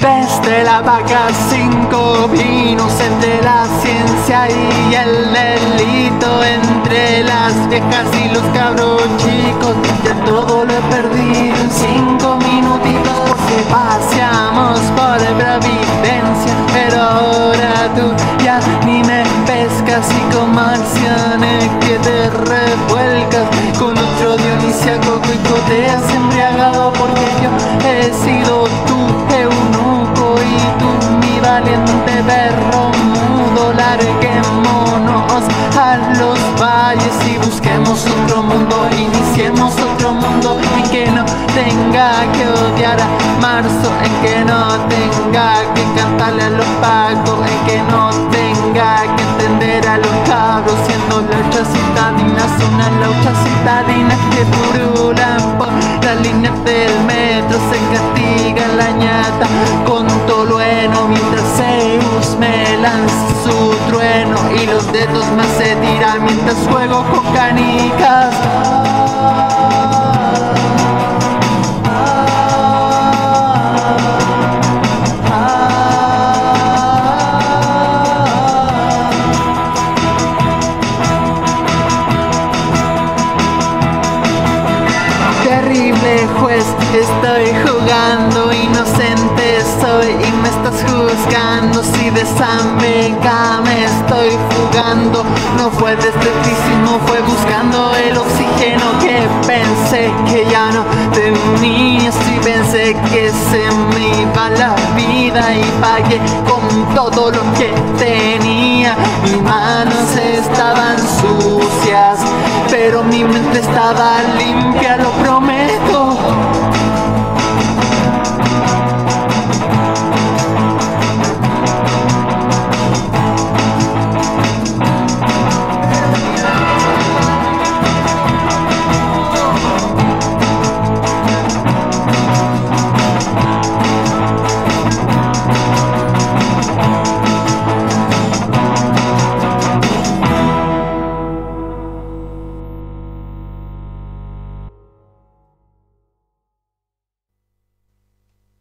Desde la vaca cinco vinos entre la ciencia y el delito Entre las viejas y los cabros chicos. Ya todo lo he perdido en valiente perro mudo Larguémonos a los valles y busquemos otro mundo Iniciemos otro mundo en que no tenga que odiar a marzo En que no tenga que cantarle a los pagos En que no tenga que entender a los cabros Siendo la lucha citadina, son las luchas citadinas que purulan dedos se tiran mientras juego con canicas Terrible juez, estoy jugando, inocente soy y me estás juzgando. Si de No fue desde ti, sino fue buscando el oxígeno que pensé que ya no tenía. Si pensé que se me iba la vida y pagué con todo lo que tenía. Mis manos estaban sucias, pero mi mente estaba limpia, lo prometo.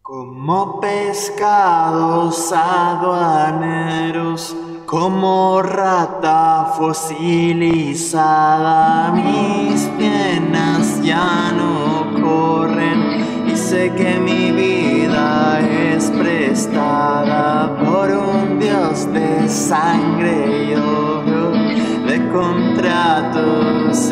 Como pescados aduaneros, como rata fosilizada, mis piernas ya no corren y sé que mi vida es prestada por un Dios de sangre y oro, de contratos